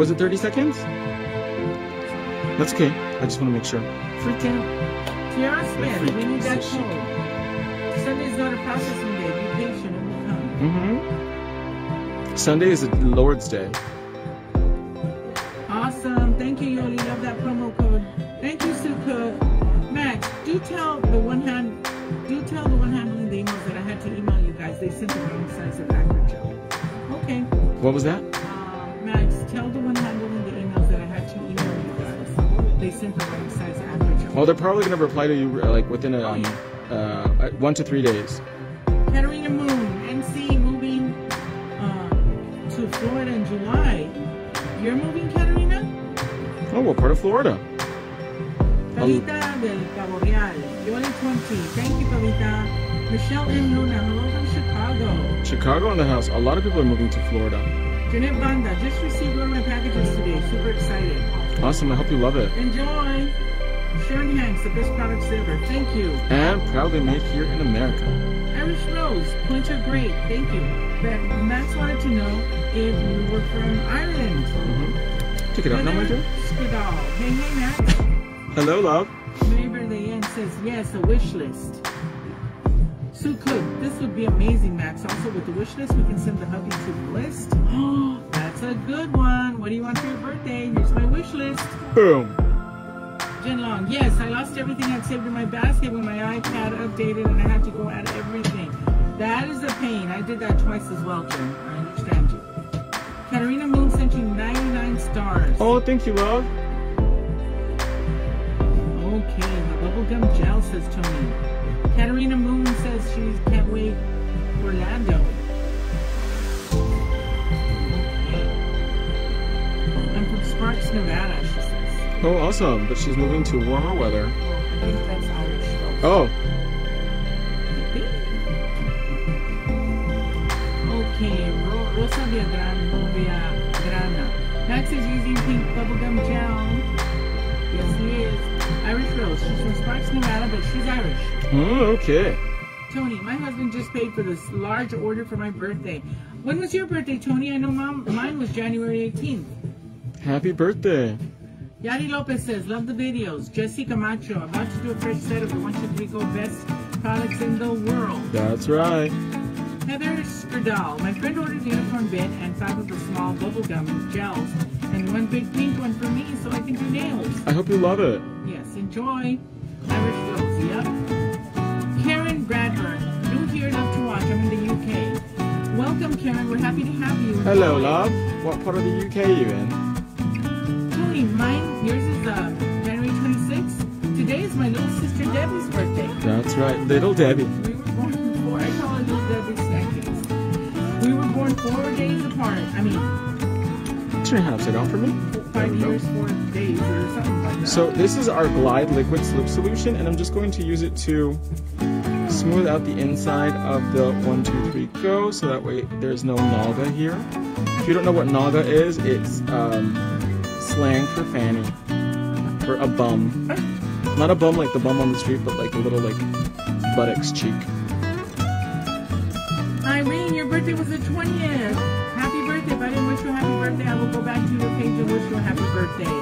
Was it 30 seconds? That's okay. I just want to make sure. Freak out. Tiara Smith, freak we need that code. Sunday's not a processing day. Be patient, it will come. Mm-hmm. Sunday is the Lord's Day. Awesome. Thank you, Yoli. Love that promo code. Thank you, Sue Cook. Max, do tell the one hand, do tell the one handling the emails that I had to email you guys. They sent the wrong size of acrid gel. Okay. What was that? They sent size of. Well, they're probably going to reply to you uh, like within a, um, uh, one to three days. Katarina Moon, NC moving uh, to Florida in July. You're moving, Katarina? Oh, what part of Florida? Pavita del Cabo Real. Yoli 20. Thank you, Pavita. Michelle M. Luna. Hello from Chicago. Chicago in the house. A lot of people are moving to Florida. Jeanette Banda. Just received one of my packages today. Super excited. Awesome. I hope you love it. Enjoy. Sharon Hanks, the best products ever. Thank you. And proudly made here in America. Irish Rose. Points are great. Thank you. But Max wanted to know if you were from Ireland. Mm-hmm. Check it out now, my dear. Skidal. Hey, hey, Max. Hello, love. Maybe the end says yes, a wish list. Sue Cook, this would be amazing, Max. Also, with the wish list, we can send the hubby to the list. Oh, that's a good one. What do you want for your birthday? Here's my wish list. Boom. Jen Long, yes, I lost everything I'd saved in my basket when my iPad updated and I had to go add everything. That is a pain. I did that twice as well, Jen. I understand you. Katarina Moon sent you 99 stars. Oh, thank you, love. Okay, the bubblegum gel says Tony. Katarina Moon says she can't wait for Orlando. Sparks, Nevada, she says. Oh, awesome. But she's moving to warmer weather. I think that's Irish. Oh, Okay, Ro- Rosa Villagrana. Villagrana. Max is using pink bubblegum gel. Yes, he is. Irish Rose. She's from Sparks, Nevada, but she's Irish. mm, okay. Tony, my husband just paid for this large order for my birthday. When was your birthday, Tony? I know mom, mine was January 18th. Happy birthday. Yadi Lopez says, love the videos. Jesse Camacho, about to do a fresh set of the 1, 2, 3 Go best products in the world. That's right. Heather Skrdal, my friend ordered unicorn bit and five of the small bubblegum gels and one big pink one for me so I can do nails. I hope you love it. Yes, enjoy. Irish Rose, yep. Karen Bradburn, new here, love to watch. I'm in the UK. Welcome, Karen. We're happy to have you. Hello, love. What part of the UK are you in? Mine, yours is uh, January 26th. Today is my little sister Debbie's birthday. That's right. Little Debbie. We were born four, I call her little Debbie Snackings. We were born four days apart. I mean, Turn your upside down for me. Five years, four days, or something like that. So this is our Glide Liquid Slip Solution, and I'm just going to use it to smooth out the inside of the one, two, three, go, so that way there's no naga here. If you don't know what naga is, it's um, slang for fanny, for a bum. Not a bum like the bum on the street, but like a little like buttocks cheek. Irene, your birthday was the 20th. Happy birthday. If I didn't wish you a happy birthday, I will go back to your page and wish you a happy birthday.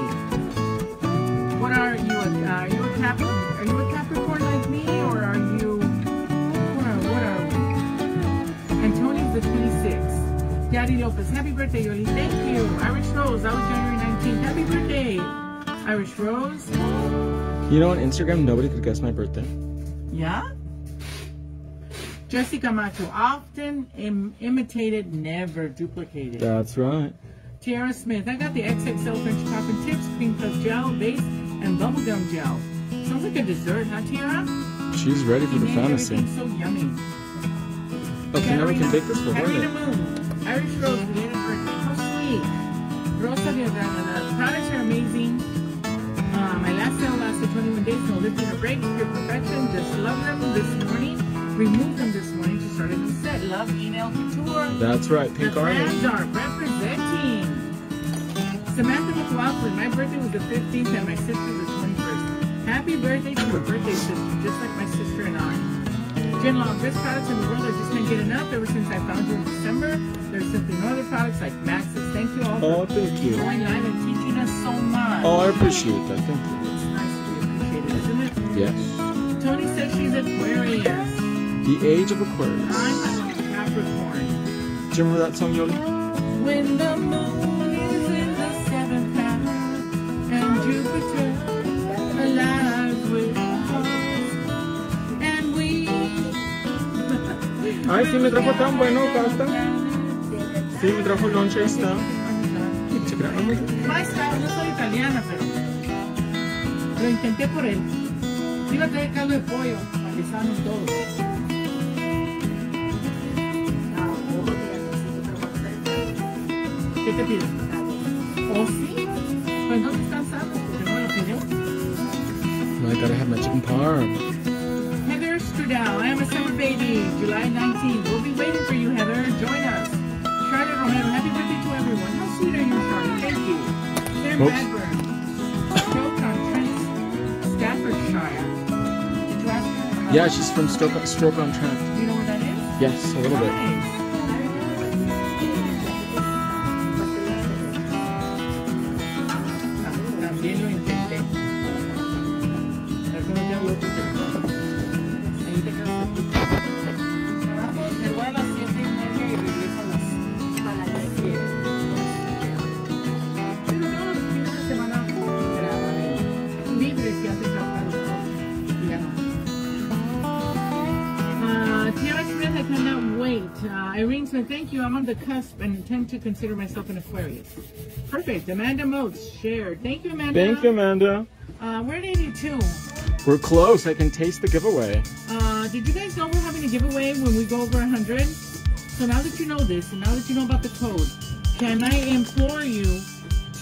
What are you? Uh, are you a Cap? Are you a Capricorn like me, or are you? What are, what are we? And Tony's the 26th. Daddy Lopez, happy birthday, Yoli. Thank you. Irish Rose, that was January 19th. Happy birthday, Irish Rose. You know, on Instagram, nobody could guess my birthday. Yeah? Jessica Macho, often Im- imitated, never duplicated. That's right. Tiara Smith, I got the XXL French Coffin Tips, Cream Puff Gel, Base, and Bubblegum Gel. Sounds like a dessert, huh, Tiara? She's ready for You the fantasy. so yummy. Okay, now we can bake this for Katarina Hornet. Moon, Irish Rose, related birthday. How sweet. Rosa the products are amazing. Uh, my last sale lasted 21 days, no lifting or breaks, pure perfection. Just love them this morning. Removed them this morning to start a new set. Love Enel Couture. That's right, The Pink Army. fans are representing. Samantha McLaughlin, my birthday was the 15th and my sister's the 21st. Happy birthday to my birthday sister, just like my sister and I. Jen Long, best products in the world. I just can't get enough ever since I found you in December. There's simply no other products like Max's. Thank you all Oh, for thank you. going live and teaching us so much. Oh, I appreciate that. Thank you. It's nice to be appreciated, isn't it? Yes. Tony says she's Aquarius. The Age of Aquarius. I'm a Capricorn. Do you remember that song, Yoli? When the moon is in the seventh house and Jupiter alive with us and we. Ay, sí, me trajo tan bueno, pasta. Sí, me trajo lonche esta. Maestra, no soy italiana, pero lo intenté por él. Iba a traer caldo de pollo para que todos. ¿Qué te? ¿Oh, sí? Pues no están sanos porque no lo pidió. I gotta have my chicken parm. Heather Strudel, I am a summer baby, July 19th. We'll be waiting for you, Heather. Join us. Everyone. How sweet are you, Charlotte? Thank you. Sam Oops. Bradburn, stroke on Trent, Staffordshire. Did you ask her? Yeah, she's from Stroke, Stroke on Trent. Do you know where that is? Yes, a little bit. Thank you. I'm on the cusp and tend to consider myself an Aquarius. Perfect. Amanda Moats, shared. Thank you, Amanda. Thank you, Amanda. Uh, we're at 82. We're close. I can taste the giveaway. Uh, did you guys know we're having a giveaway when we go over 100? So now that you know this, and now that you know about the code, can I implore you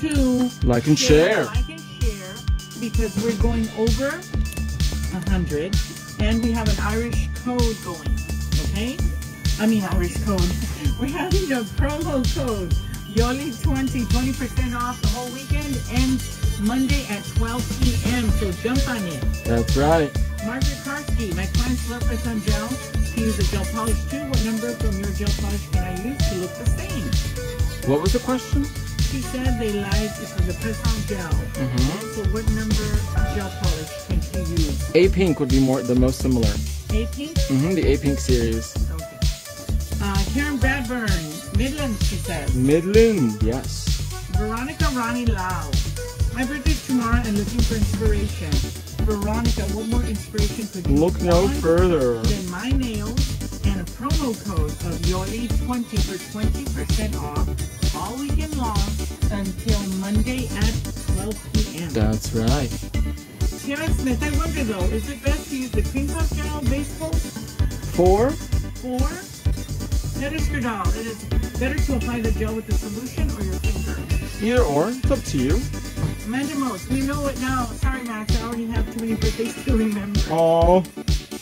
to Like and share. Like and share, because we're going over 100, and we have an Irish code going. Okay? I mean Irish code. We're having a promo code. Yoli20, 20% off the whole weekend, ends Monday at 12 p.m. So jump on it. That's right. Margaret Karski, my clients love press on gel. To use a gel polish too. What number from your gel polish can I use to look the same? What was the question? She said they like the press on gel. Mm-hmm. So what number gel polish can she use? A Pink would be more the most similar. A pink? Mm-hmm. The A Pink series. Okay. in Karen Bradburn, Midland, she says. Midland, yes. Veronica Ronnie Lau. My birthday's tomorrow and looking for inspiration. Veronica, what more inspiration could you Look no further. than my nails and a promo code of Yoli 20 for 20% off all weekend long until Monday at 12 p.m. That's right. Karen Smith, I wonder though, is it best to use the cream puff gel base coat Four. Or Heather Stradal? It is better to apply the gel with the solution or your finger. Either or. It's up to you. Amanda Most, we know it now. Sorry, Max, I already have too many birthdays to remember. Oh.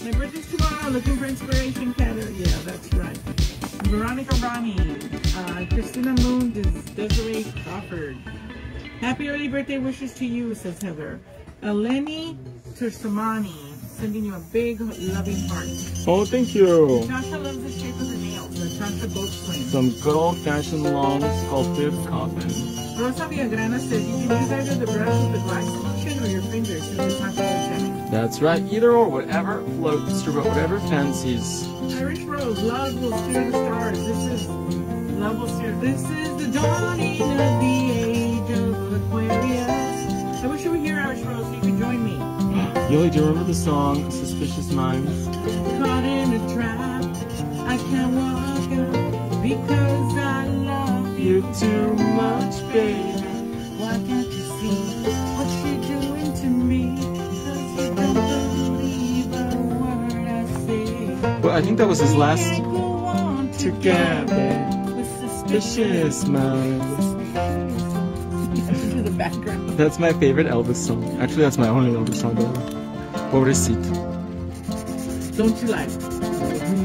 My birthday's tomorrow. Looking for inspiration, Heather. Yeah, that's right. Veronica Ronnie, uh, Christina Moon, Des- Desiree Crawford. Happy early birthday wishes to you, says Heather. Eleni Tursamani, sending you a big loving heart. Oh, thank you. Natasha loves the shape of the nails. Some good old-fashioned long sculpted coffin. Rosa Villagrana says you can use either the brush with the glass solution or your fingers since Natasha says That's right. Either or, whatever floats your boat, whatever fancies. Irish Rose, love will steer the stars. This is love will steer. This is the dawning of the age of Aquarius. I wish you were here, Irish Rose, so you could join me. Yoli, do you remember the song Suspicious Minds? Caught in a trap, I can't walk because I love you. Too much, baby. Why can't you see what you're doing to me? 'Cause you don't believe a word I say. Well, I think that was his last Can't go on together. with suspicious the background. That's my favorite Elvis song. Actually, that's my only Elvis song, though. Pobrecito. Don't you like?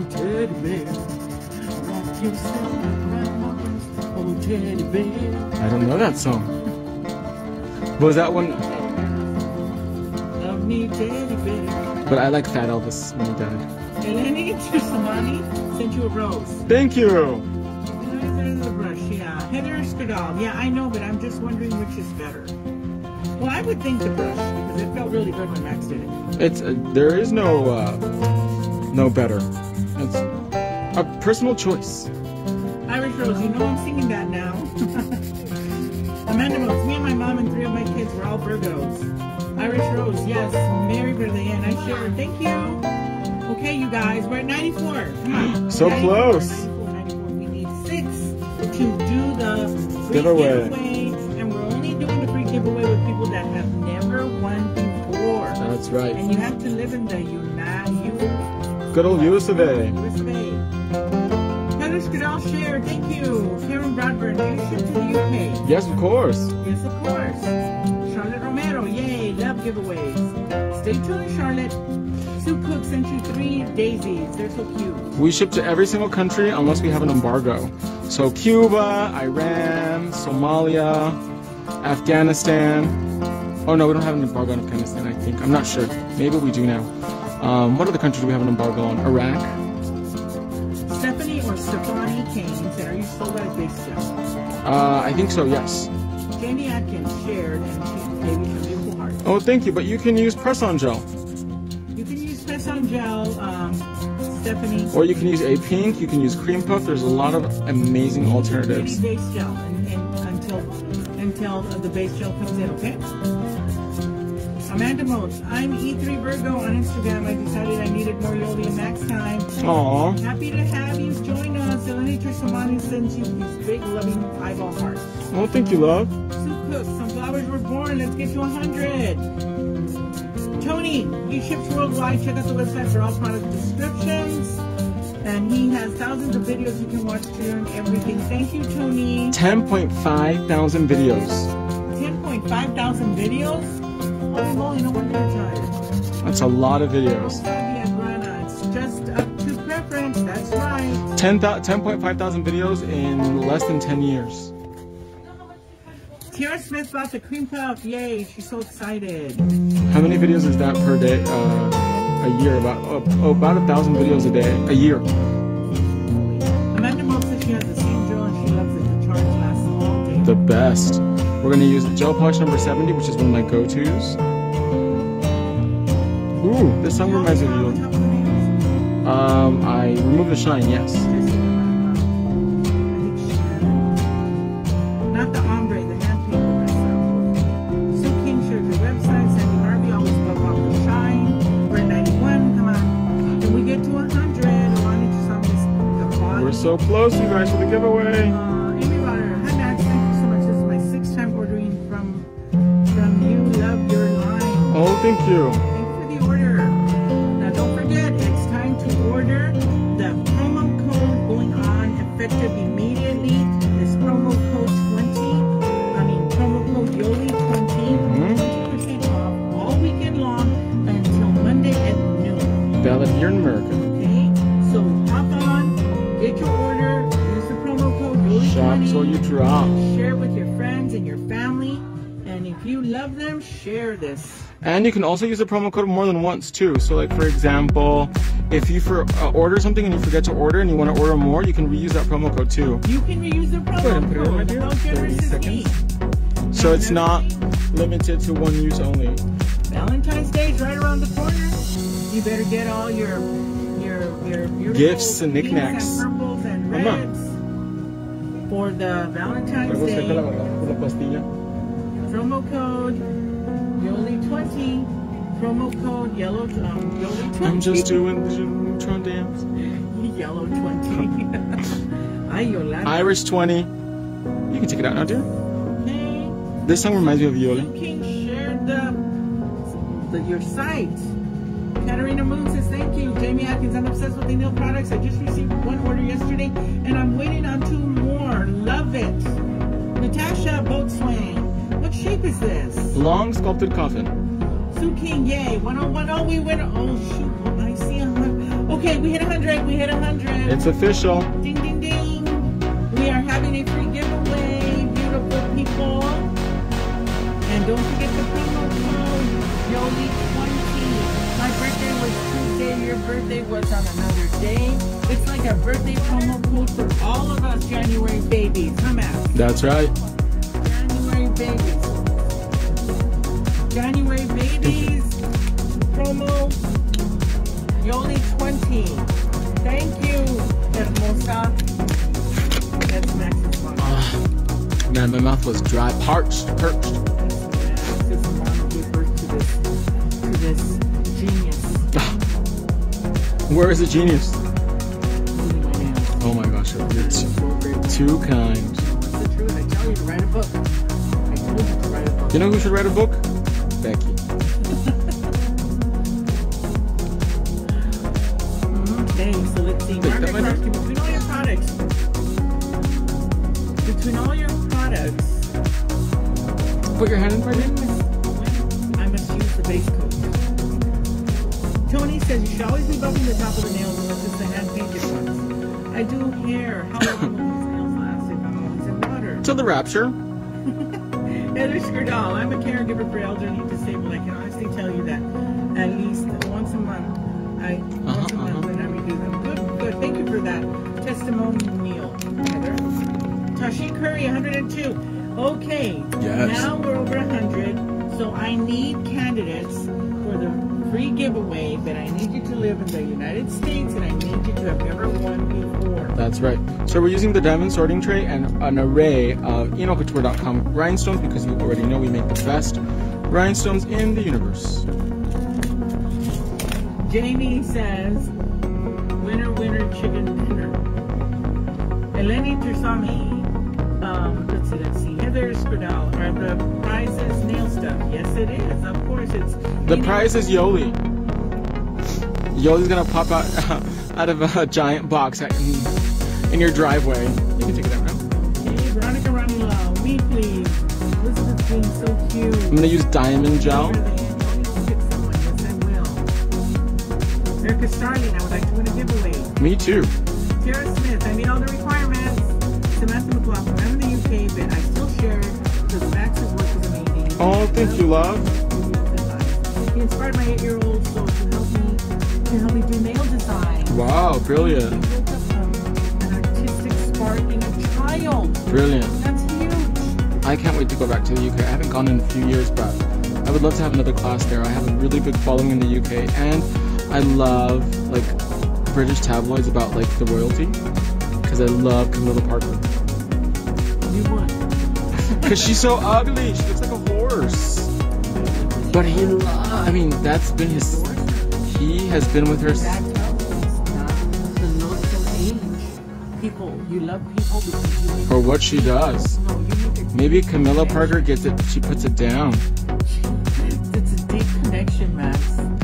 Teddy bear, I don't know that song. Was that one? love me, teddy bear. But I like Fat Elvis when he died. And Eleni Trisamani sent you a rose. Thank you. There's the brush, yeah. Heather Skadal, yeah, I know, but I'm just wondering which is better. Well, I would think the brush because it felt really good when Max did it. It's uh, there is no uh, no better. A personal choice. Irish Rose, you know I'm singing that now. Amanda Motes, me and my mom and three of my kids were all Virgos. Irish Rose, yes. Merry birthday, and I share. Thank you. Okay, you guys, we're at 94. Come on. So 94, close. 94, 94. We need six to do the free Giveaway. giveaway. And we're only doing the free giveaway with people that have never won before. That's right. And you have to live in the United Good old US of A. US of A. Heather Skadal share, thank you. Karen Bradburn, you ship to the UK. Yes, of course. Yes, of course. Charlotte Romero, yay, love giveaways. Stay tuned, Charlotte. Sue Cook sent you three daisies. They're so cute. We ship to every single country unless we have an embargo. So Cuba, Iran, Somalia, Afghanistan. Oh no, we don't have an embargo on Afghanistan, I think. I'm not sure. Maybe we do now. Um, what other countries do we have an embargo on? Iraq? Stephanie or Stephanie Kane said, are you out of base? Uh, I think so, yes. Jamie Atkins shared and gave some beautiful. Oh, thank you, but you can use press-on gel. You can use press on gel, um, Stephanie. Or you can use a pink, you can use cream puff. There's a lot of amazing alternatives. Base gel and, and, until until the base gel comes in, okay? Amanda Motes, I'm E3 Virgo on Instagram. I decided I needed more Yoli Max time. Aw, Happy to have you join us. Eleni Trisamani sends you these big loving eyeball hearts. well, thank you, love. Sue Cook, some flowers were born. Let's get to 100. Tony, he ships worldwide. Check out the website for all product descriptions. And he has thousands of videos you can watch to learn everything. Thank you, Tony. 10.5 thousand videos. 10.5 thousand videos? That's a lot of videos. Fabia Grana, it's just up to preference. That's right. 10 10.5 thousand videos in less than 10 years. Tiara Smith bought the cream puff. Yay, she's so excited. How many videos is that per day? Uh, a year, about oh, oh, about a thousand videos a day, a year. Amanda Mo says she has the same drill and she loves it. The charge lasts all day. The best. We're gonna use the gel polish number 70, which is one of my go-tos. Ooh, this song reminds me of you. Um, I remove the shine, yes. Valid here in America. Okay, so hop on, get your order, use the promo code YOLI20. Shop till you drop. Share with your friends and your family. And if you love them, share this. And you can also use the promo code more than once too. So like for example, if you for uh, order something and you forget to order and you want to order more, you can reuse that promo code too. You can reuse the Go ahead and promo put it my code. dear. How generous 30 is he? So it's not limited to one use only. Valentine's Day is right around the corner. You better get all your your your beautiful Gifts and knickknacks. and purples and Mama. reds for the Valentine's Day promo code Yoli20. Promo code yellow um, Yoli20. I'm just doing the neutron dance. yellow 20. Ay, Yolanda. Irish 20. You can take it out now, dear. Okay. This song reminds me of You Yoli. can share the, the your site. Katarina Moon says thank you. Jamie Atkins, I'm obsessed with the nail products. I just received one order yesterday and I'm waiting on two more. Love it. Natasha Boatswain. What shape is this? Long sculpted coffin. Sue King, yay. 1010, we went. Oh shoot, I see a hundred. Okay, we hit a hundred. We hit a hundred. It's official. Ding, ding, ding. We are having a free giveaway, beautiful people. And don't forget the promo code YOLI20. Was Tuesday. Your birthday was on another day. It's like a birthday promo code for all of us January babies. Huh, Max? That's right. January babies. January babies promo. Yoli 20. Thank you, Hermosa. That's Max's mom. Ah, man, my mouth was dry, parched, perched. Where is the genius? Holding my nails. Oh my gosh, you're too, too kind. What's the truth? I tell you to write a book. I told you to write a book. You know who should write a book? Becky. Mm-hmm, okay, so let's see. Wait, that Margaret might not- Clark, between all your products, between all your products, Put your hand in front when says you should always be buffing the top of the nails unless it's the hand ones. I do hair. How long will these nails last if I'm always in water? To the rapture. Heather Skrdal, I'm a caregiver for elderly disabled. I can honestly tell you that at least once a month, I once a Uh-huh, month uh-huh. when I redo them. Good, good. Thank you for that testimonial, Heather. Tashi Curry, 102. Okay. Yes. Now we're over 100, so I need candidates for the free giveaway, but I need you to live in the United States and I need you to have never won before. That's right. So we're using the diamond sorting tray and an array of encouture.com rhinestones because you already know we make the best rhinestones in the universe. Jamie says, winner, winner, chicken dinner. Eleni Tersami, um, let's see, let's see. Heather Skrdal, are the prizes nail stuff? Yes, it is. Of course, it's. The prize is Yoli. Yoli's gonna pop out out of a giant box at- in, your driveway. You can take it out now. Okay, Veronica Ranilao, me please. Elizabeth being so cute. I'm gonna use diamond gel. Erica Starling, I would like to win a giveaway. Me too. Tara Smith, I meet all the requirements. Samantha McLaughlin, I'm in the UK, but I Oh, thank you, love. He inspired my eight-year-old soul to help me to help me do nail design. Wow, brilliant, an artistic spark in a child. brilliant. That's huge. I can't wait to go back to the UK. I haven't gone in a few years, but I would love to have another class there. I have a really big following in the UK, and I love like British tabloids about like the royalty because I love Camilla Parker. You won. Because she's so ugly. She looks like a horse. But he, I mean, that's been his. He has been with her. s- That tells us not the looks of age. People, you love people because you For what she does. No, you make a Maybe Camilla Parker gets it. She puts it down It's a deep connection, Max.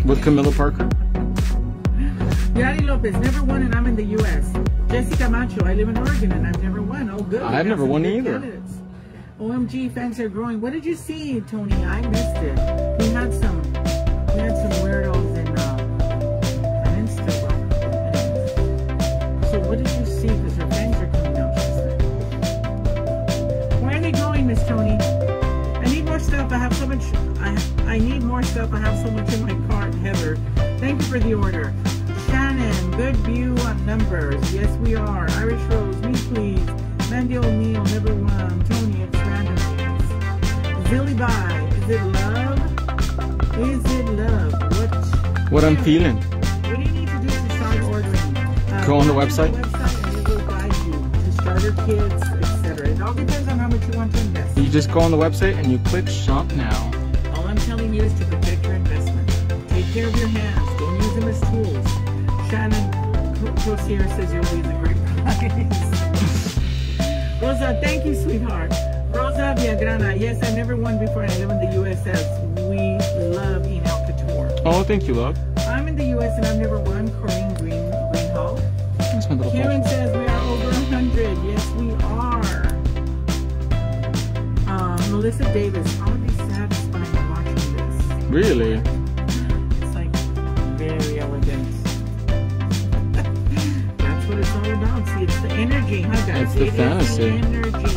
with Camilla Parker. Yari Lopez, never won and I'm in the U.S. Jessica Macho, I live in Oregon and I've never won. Oh, good. I've never won either. candidates. OMG, fans are growing. What did you see, Tony? I missed it. We had some, we had some weirdos in, uh, on Instagram. So what did you see? Because her fans are coming out, she. Why are they growing, Miss Tony? I need more stuff. I have so much. I I need more stuff. I have so much in my cart, Heather. Thank you for the order. Shannon, good view on numbers. Yes, we are. Irish Rose, me please. Mandy O'Neill, never won. Tony, it's random. Zilly Bye, is it love? Is it love? What? What I'm feeling. What do you need to do to start ordering? Uh, Go on the website. website and we will guide you to starter kits, etc. It all depends on how much you want to invest. You just go on the website and you click shop now. All I'm telling you is to protect your investment. Take care of your hands. Don't use them as tools. Shannon Crozier says you'll be the great prize. Rosa, thank you, sweetheart. Rosa Villagrana, yes, I've never won before. I live in the USS. We love in El Couture. Oh, thank you, love. I'm in the US and I've never won. Corinne Green Greenhall. That's my little Karen phone. says we are over 100. Yes, we are. Um, Melissa Davis, I would be satisfied watching this. Really? What it's. See, it's the energy, huh, guys? It's the It is fantasy. energy.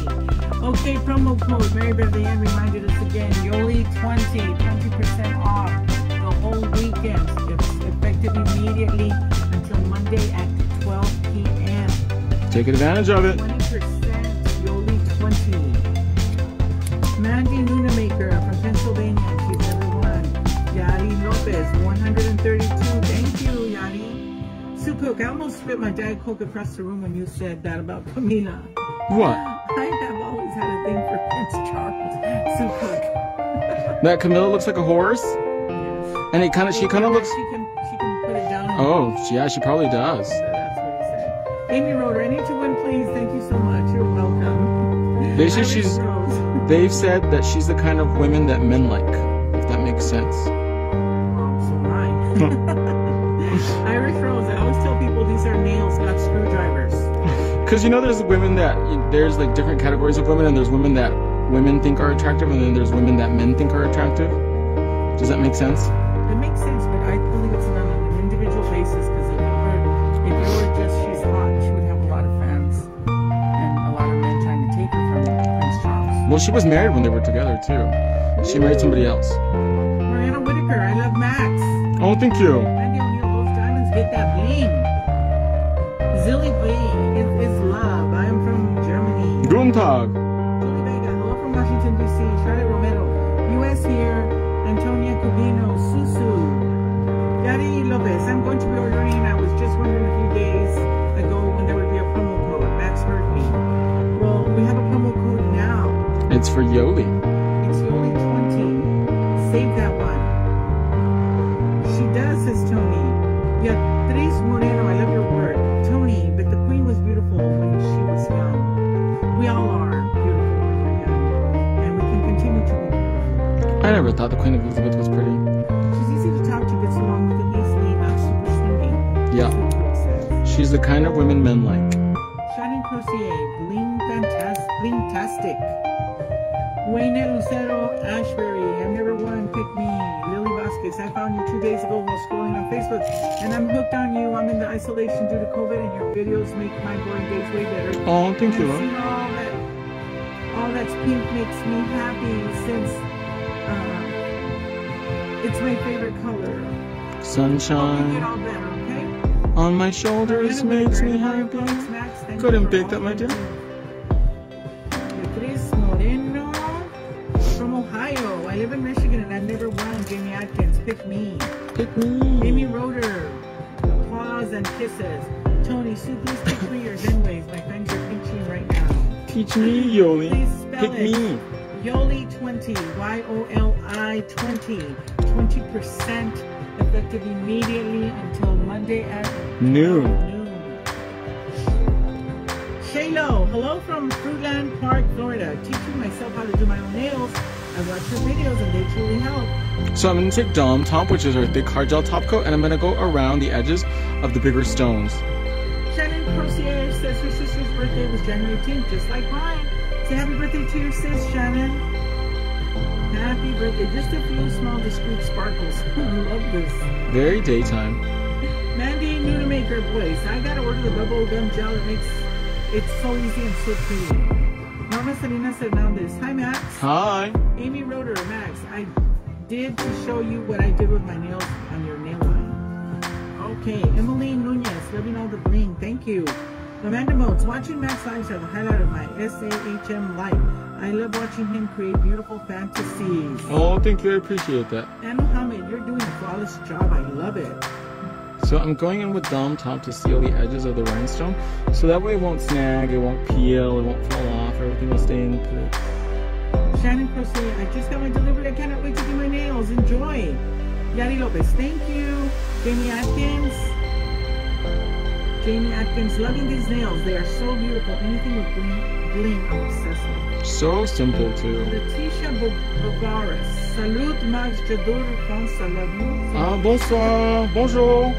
Okay, promo code Mary Beverly Ann reminded us again. Yoli 20, 20% off. The whole weekend. It's effective immediately until Monday at 12 p.m. Take advantage of it. 20% Yoli 20. Mandy Cook, I almost spit my Diet Coke across the room when you said that about Camilla. What? I have always had a thing for Prince Charles. Sue Cook. That Camilla looks like a horse? Yes. And it kind of, she kind of looks. She can, she can put it down. Oh, yeah, she probably does. So that's what he said. Amy Roder, I need to win, please. Thank you so much. You're welcome. They say she's. They've said that she's the kind of women that men like, if that makes sense. So mine. Irish Rose, I always tell people these are nails, not screwdrivers. Because you know, there's women that there's like different categories of women, and there's women that women think are attractive, and then there's women that men think are attractive. Does that make sense? It makes sense, but I believe it's on an individual basis because if you were, if you were just she's hot, she would have a lot of fans and a lot of men trying to take her from Prince Charles. Well, she was married when they were together too. She married somebody else. Mariana Whitaker, I love Max. Oh, thank you. Randy O'Neill, those diamonds get that bling. Zilly bling is, love. I am from Germany. Guten Tag. Julie Vega, hello from Washington, D.C. Charlotte Romero, U.S. here. Antonia Cubino, Susu. Yari Lopez, I'm going to be ordering. I was just wondering a few days ago when there would be a promo code. Max heard me. Well, we have a promo code now. It's for Yoli. It's only 20. Save that one. She does, says Tony. Beatriz Moreno, I love your word. Tony, but the queen was beautiful when she was young. We all are beautiful when we're young. And we can continue to be beautiful. I never thought the Queen of Elizabeth was pretty. She's easy to talk to, gets along with it easily, not super snooty. Yeah. That's what Brooke says. She's the kind of women men like. Shannon Crozier, bling fantastic. Wayne Lucero Ashbury, I'm number one, pick me. I found you two days ago while scrolling on Facebook, and I'm hooked on you. I'm in the isolation due to COVID, and your videos make my boring days way better. Oh, thank you. And love. seeing all that, all that's pink makes me happy since uh, it's my favorite color. You Sunshine all better, okay? on my shoulders makes me happy. Couldn't pick that, my dear. Me. Amy me. Roder, applause and kisses. Tony, Sue, please teach me yours anyways. My friends are teaching right now. Teach me, Yoli. Please spell Pick it. me. Yoli20, Y-O-L-I 20, 20% effective immediately until Monday at Noon. noon. Shaylo, hello from Fruitland Park, Florida. Teaching myself how to do my own nails. I watch your videos and they truly help. So I'm gonna take Dom Top, which is our thick hard gel top coat, and I'm gonna go around the edges of the bigger stones. Shannon Crozier says her sister's birthday was January 18th, just like mine. Say happy birthday to your sis, Shannon. Happy birthday. Just a few small discreet sparkles. I love this. Very daytime. Mandy Noonamaker voice. I gotta order the bubble gum gel. It makes it so easy and so pretty. Norma Salinas Hernandez. Hi, Max. Hi. Amy Roder. Max, I did to show you what I did with my nails on your nail line. Okay. Emily Nunez. Loving all the bling. Thank you. Amanda Motes. Watching Max lives are the highlight of my SAHM life. I love watching him create beautiful fantasies. Oh, thank you. I appreciate that. And Mohammed, you're doing a flawless job. I love it. So I'm going in with Dom Top to seal the edges of the rhinestone, so that way it won't snag, it won't peel, it won't fall off, everything will stay in place. Shannon Crochet, I just got my delivery. I cannot wait to do my nails. Enjoy. Yari Lopez, thank you. Jamie Atkins. Jamie Atkins, loving these nails. They are so beautiful. Anything with bling, bling I'm obsessed with. So simple too. Letitia Bogaris. Salute Max Jadur France. I love you. Ah, bonsoir, bonjour.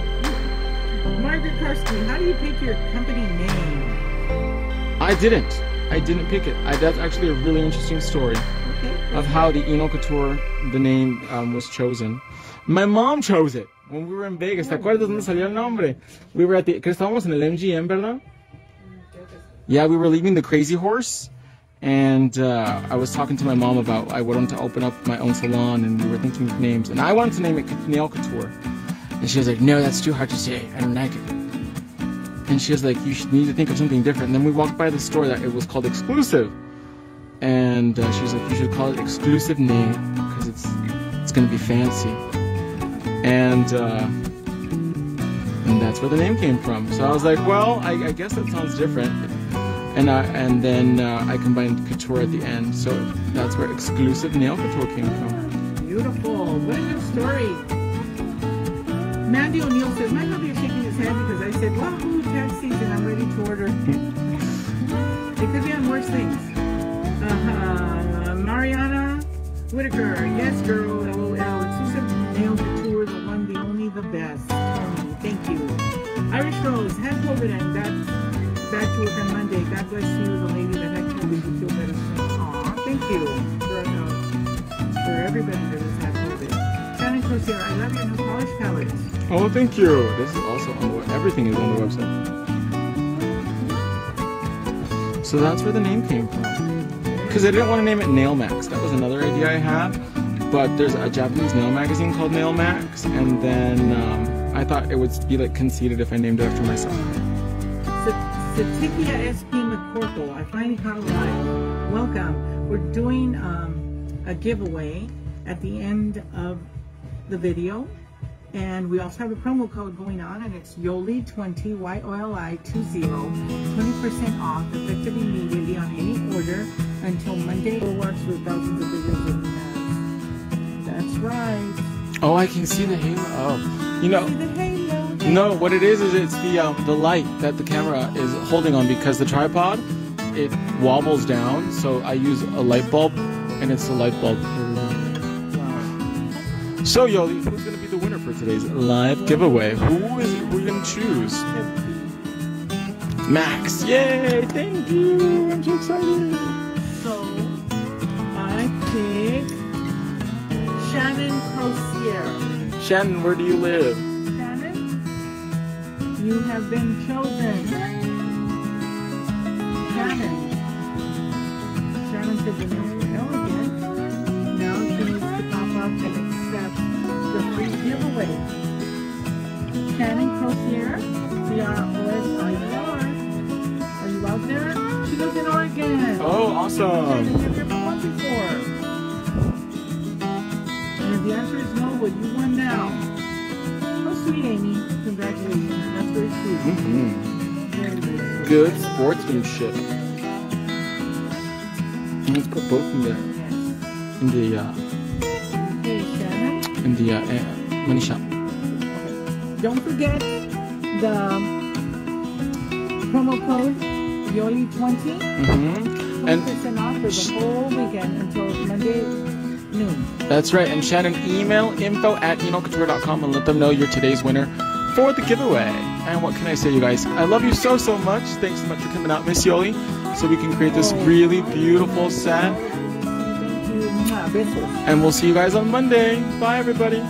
Margaret Karski, how do you pick your company name? I didn't. I didn't pick it. I, that's actually a really interesting story Okay. of how the Eno Couture, the name um, was chosen. My mom chose it when we were in Vegas. ¿Te acuerdas dónde salió el nombre? We were at the, que estábamos en el MGM, ¿verdad? Yeah, we were leaving the Crazy Horse, and uh, I was talking to my mom about I wanted to open up my own salon, and we were thinking of names, and I wanted to name it Nail Couture, and she was like, "No, that's too hard to say. I don't like it." And she was like, "You should need to think of something different." And then we walked by the store that it was called Exclusive, and uh, she was like, "You should call it Exclusive Nail because it's it's gonna be fancy." And uh, and that's where the name came from. So I was like, "Well, I, I guess that sounds different." and I, and then uh, I combined couture at the end, so that's where exclusive nail couture came from. Beautiful. What a good story. Mandy O'Neill says, my hubby is shaking his head because I said, wahoo, tax season, I'm ready to order. it could be on worse things. Uh-huh. Mariana Whitaker, yes, girl, LOL. Exclusive nail couture, the one, the only, the best. Thank you. Irish Rose, had COVID and got back to work on Monday. God bless you, the lady that had COVID. You feel better soon. Aw, thank you for, uh, for everybody that has had COVID. Shannon Crozier, I love your new polish palettes. Oh, thank you. This is also on the everything is on the website. So that's where the name came from. Because I didn't want to name it Nail Max. That was another idea I had. But there's a Japanese nail magazine called Nail Max, and then um, I thought it would be like conceited if I named it after myself. Satikia SP McCorkle, I finally caught a live. Welcome. We're doing um, a giveaway at the end of the video. And we also have a promo code going on, and it's YOLI20, Y-O-L-I 20, 20% off, effective immediately on any order until Monday. It works with thousands of videos and That's right. Oh, I can see the halo. Oh, you know. The. No, what it is is it's the um, the light that the camera is holding on because the tripod it wobbles down. So I use a light bulb, and it's a light bulb. So Yoli, who's gonna be the winner for today's live giveaway? Who is it? Are you gonna choose? Max! Yay! Thank you! I'm so excited. So I pick Shannon Crozier. Shannon, where do you live? Shannon, you have been chosen. Shannon. Shannon said the name free giveaway. Shannon Crozier, C-R-O-S-I-E-R. Are you out there? She lives in Oregon. Oh, awesome! have you ever won before? And if the answer is no, well, you won now. How sweet, Amy. Congratulations. That's very sweet. hmm Very, very sweet. Good sportsmanship. Let's put both in the in the uh, in the uh, money. Don't forget the promo code YOLI20. hmm And 20% off for the whole weekend until Monday noon. that's right. And Shannon, email info at encouture.com and let them know you're today's winner for the giveaway. And what can I say, you guys? I love you so, so much. Thanks so much for coming out, Miss Yoli, so we can create this really beautiful set. Thank you. And we'll see you guys on Monday. Bye, everybody.